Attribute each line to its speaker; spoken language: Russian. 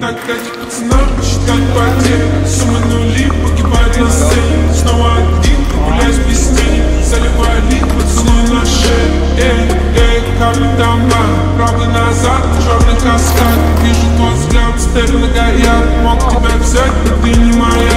Speaker 1: Так дать пацанам посчитать потери Суммы нули, погибать на сцене Снова один, гуляясь без тени Заливали поцелуй на шее Эй, эй, капли дома Правый назад, черный каскад Вижу твой взгляд, степь на горят Мог тебя взять, но ты не моя